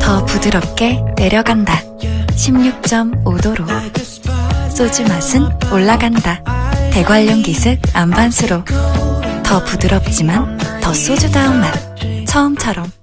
더 부드럽게 내려간다. 16.5도로. 소주 맛은 올라간다. 대관령 기습 안반수로. 더 부드럽지만 더 소주다운 맛. 처음처럼.